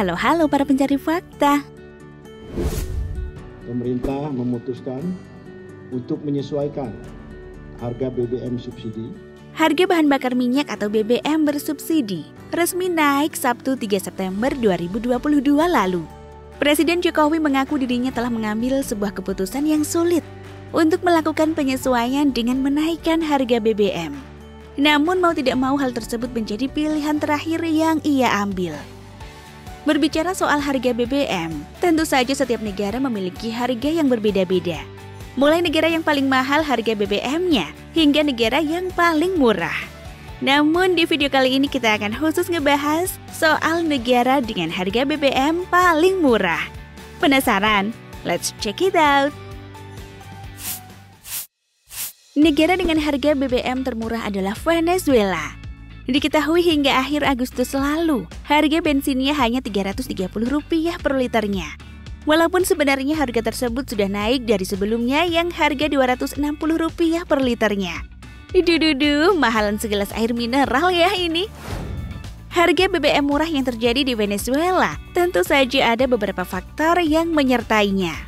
halo-halo para pencari fakta. Pemerintah memutuskan untuk menyesuaikan harga BBM subsidi. Harga bahan bakar minyak atau BBM bersubsidi resmi naik Sabtu 3 September 2022 lalu. Presiden Jokowi mengaku dirinya telah mengambil sebuah keputusan yang sulit untuk melakukan penyesuaian dengan menaikkan harga BBM. Namun mau tidak mau hal tersebut menjadi pilihan terakhir yang ia ambil. Berbicara soal harga BBM, tentu saja setiap negara memiliki harga yang berbeda-beda. Mulai negara yang paling mahal harga BBM-nya hingga negara yang paling murah. Namun di video kali ini kita akan khusus ngebahas soal negara dengan harga BBM paling murah. Penasaran? Let's check it out! Negara dengan harga BBM termurah adalah Venezuela. Diketahui hingga akhir Agustus lalu, harga bensinnya hanya Rp330 per liternya. Walaupun sebenarnya harga tersebut sudah naik dari sebelumnya yang harga Rp260 per liternya. Dududu, mahalan segelas air mineral ya ini. Harga BBM murah yang terjadi di Venezuela tentu saja ada beberapa faktor yang menyertainya.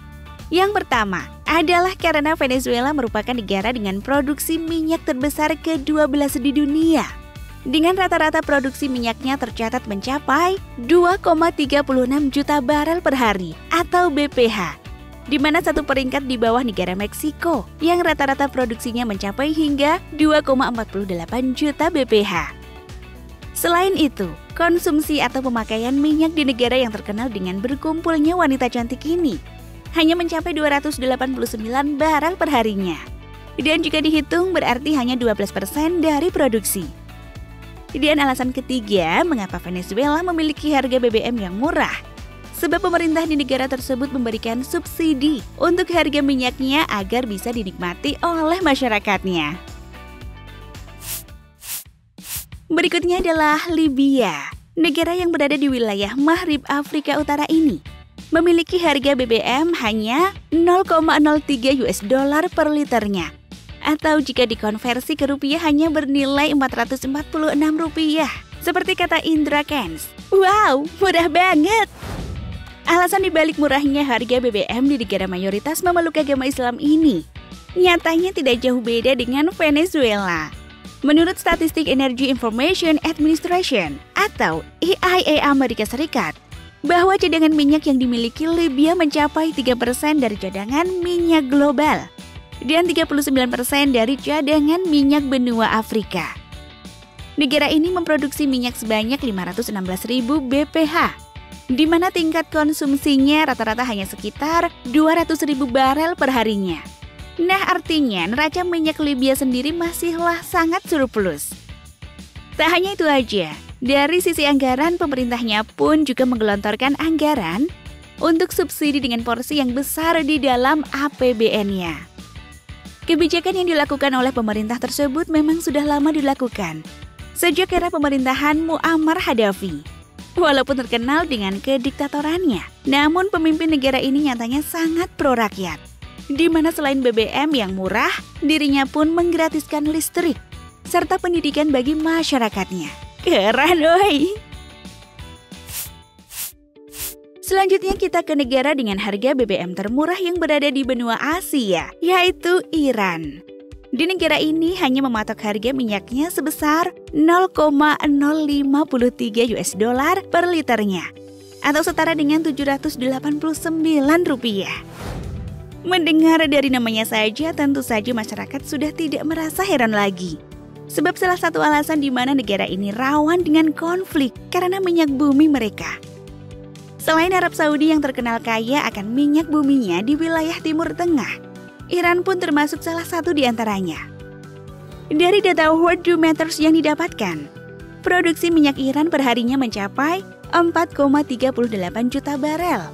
Yang pertama, adalah karena Venezuela merupakan negara dengan produksi minyak terbesar ke-12 di dunia. Dengan rata-rata produksi minyaknya tercatat mencapai 2,36 juta barel per hari atau BPH, di mana satu peringkat di bawah negara Meksiko yang rata-rata produksinya mencapai hingga 2,48 juta BPH. Selain itu, konsumsi atau pemakaian minyak di negara yang terkenal dengan berkumpulnya wanita cantik ini hanya mencapai 289 barel per harinya. Dan jika dihitung berarti hanya 12% dari produksi. Dan alasan ketiga mengapa Venezuela memiliki harga BBM yang murah. Sebab pemerintah di negara tersebut memberikan subsidi untuk harga minyaknya agar bisa dinikmati oleh masyarakatnya. Berikutnya adalah Libya, negara yang berada di wilayah Maghrib Afrika Utara ini memiliki harga BBM hanya 0,03 US dollar per liternya. Atau jika dikonversi ke rupiah hanya bernilai 446 rupiah. Seperti kata Indra Kens. Wow, murah banget! Alasan dibalik murahnya harga BBM di negara mayoritas memeluk agama Islam ini nyatanya tidak jauh beda dengan Venezuela. Menurut statistik Energy Information Administration atau EIA Amerika Serikat, bahwa cadangan minyak yang dimiliki Libya mencapai 3% dari cadangan minyak global dan 39% dari cadangan minyak benua Afrika. Negara ini memproduksi minyak sebanyak 516.000 BPH, di mana tingkat konsumsinya rata-rata hanya sekitar 200.000 barel per harinya. Nah artinya neraca minyak Libya sendiri masihlah sangat surplus. Tak hanya itu aja, dari sisi anggaran, pemerintahnya pun juga menggelontorkan anggaran untuk subsidi dengan porsi yang besar di dalam APBN-nya. Kebijakan yang dilakukan oleh pemerintah tersebut memang sudah lama dilakukan, sejak era pemerintahan Muammar Gaddafi. Walaupun terkenal dengan kediktatorannya, namun pemimpin negara ini nyatanya sangat pro rakyat. Di mana selain BBM yang murah, dirinya pun menggratiskan listrik serta pendidikan bagi masyarakatnya. Keren woi. Selanjutnya kita ke negara dengan harga BBM termurah yang berada di benua Asia, yaitu Iran. Di negara ini hanya mematok harga minyaknya sebesar 0,053 US dollar per liternya atau setara dengan 789 rupiah. Mendengar dari namanya saja tentu saja masyarakat sudah tidak merasa heran lagi. Sebab salah satu alasan di mana negara ini rawan dengan konflik karena minyak bumi mereka. Selain Arab Saudi yang terkenal kaya akan minyak buminya di wilayah Timur Tengah, Iran pun termasuk salah satu di antaranya. Dari data World Do Matters yang didapatkan, produksi minyak Iran perharinya mencapai 4,38 juta barel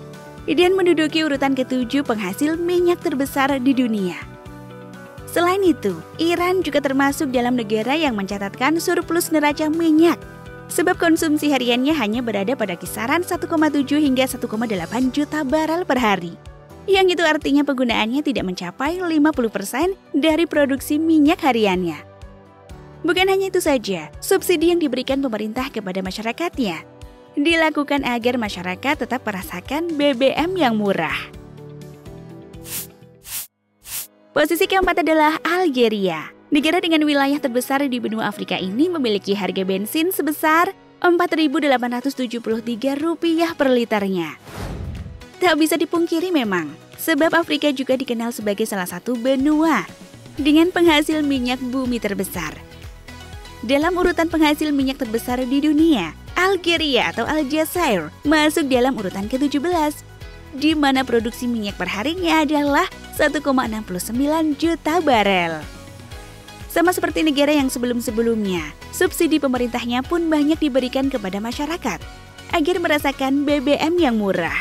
dan menduduki urutan ketujuh penghasil minyak terbesar di dunia. Selain itu, Iran juga termasuk dalam negara yang mencatatkan surplus neraca minyak. Sebab konsumsi hariannya hanya berada pada kisaran 1,7 hingga 1,8 juta barel per hari. Yang itu artinya penggunaannya tidak mencapai 50% dari produksi minyak hariannya. Bukan hanya itu saja, subsidi yang diberikan pemerintah kepada masyarakatnya dilakukan agar masyarakat tetap merasakan BBM yang murah. Posisi keempat adalah Algeria. Negara dengan wilayah terbesar di benua Afrika ini memiliki harga bensin sebesar Rp4.873 per liternya. Tak bisa dipungkiri memang, sebab Afrika juga dikenal sebagai salah satu benua dengan penghasil minyak bumi terbesar. Dalam urutan penghasil minyak terbesar di dunia, Algeria atau Aljazair masuk dalam urutan ke-17, di mana produksi minyak perharinya adalah 1,69 juta barel. Sama seperti negara yang sebelum-sebelumnya, subsidi pemerintahnya pun banyak diberikan kepada masyarakat agar merasakan BBM yang murah.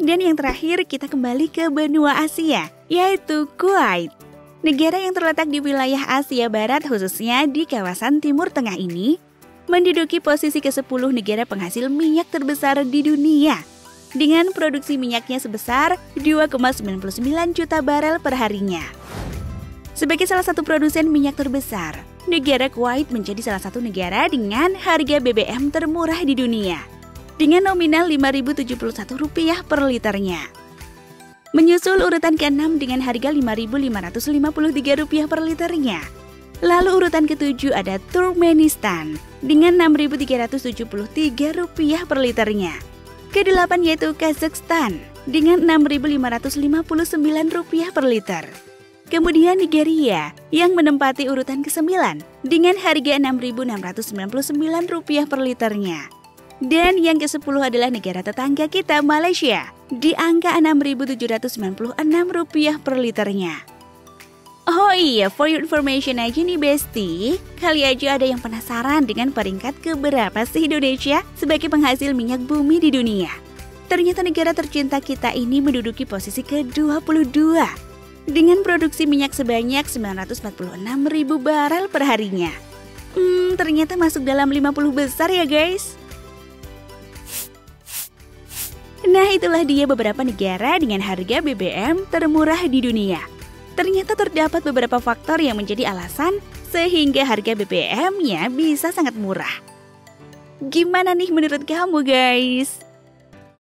Dan yang terakhir kita kembali ke benua Asia, yaitu Kuwait. Negara yang terletak di wilayah Asia Barat khususnya di kawasan Timur Tengah ini menduduki posisi ke-10 negara penghasil minyak terbesar di dunia dengan produksi minyaknya sebesar 2,99 juta barel per harinya. Sebagai salah satu produsen minyak terbesar, negara Kuwait menjadi salah satu negara dengan harga BBM termurah di dunia dengan nominal Rp5.071 per liternya. Menyusul urutan ke-6 dengan harga Rp5.553 per liternya. Lalu urutan ke-7 ada Turkmenistan dengan Rp6.373 per liternya. Ke-8 yaitu Kazakhstan dengan Rp6.559 per liter. Kemudian Nigeria yang menempati urutan ke-9 dengan harga Rp6.699 per liternya. Dan yang ke-10 adalah negara tetangga kita Malaysia di angka Rp6.796 per liternya. Oh iya, for your information aja nih Besti, kali aja ada yang penasaran dengan peringkat keberapa sih Indonesia sebagai penghasil minyak bumi di dunia. Ternyata negara tercinta kita ini menduduki posisi ke-22 dengan produksi minyak sebanyak 946 ribu barel per harinya. Hmm, ternyata masuk dalam 50 besar ya guys. Nah itulah dia beberapa negara dengan harga BBM termurah di dunia. Ternyata terdapat beberapa faktor yang menjadi alasan sehingga harga BBM-nya bisa sangat murah. Gimana nih menurut kamu guys?